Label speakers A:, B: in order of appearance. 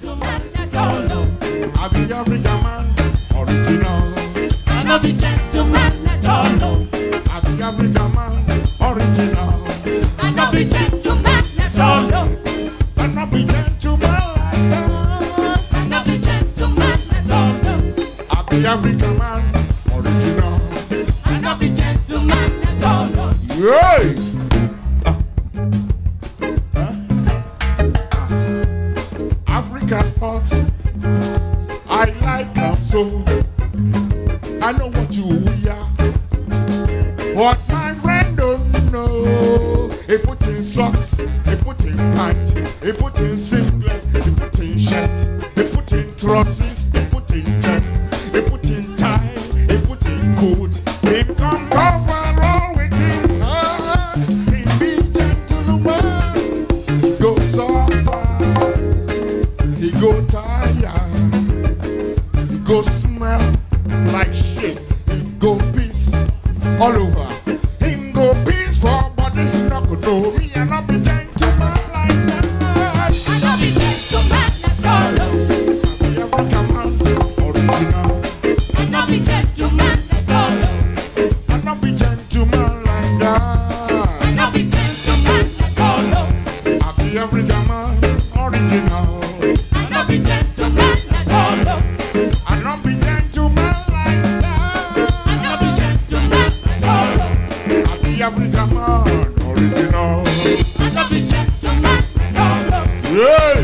A: I be African man, original.
B: I no be gentleman at all.
A: I be African man, original.
B: I no be gentleman at all.
A: I not be gentleman like that.
B: I no be gentleman at all.
A: I be African man, original.
B: I no be gentleman at all.
A: Hey! I like them so. I know what you are, but my friend don't know. He put in socks, he put in pant, he put in singlet, he put in shirt, he put in trousers, he put in tired. Go smell like shit. He go piss all over. Him go piss for body. He not go know me. I not be gentleman like that.
B: I no be gentleman at all.
A: Be African man, original.
B: I no be gentleman at all.
A: I not be gentleman like
B: I
A: that.
B: no be gentleman at all.
A: I be African man, original. Yeah.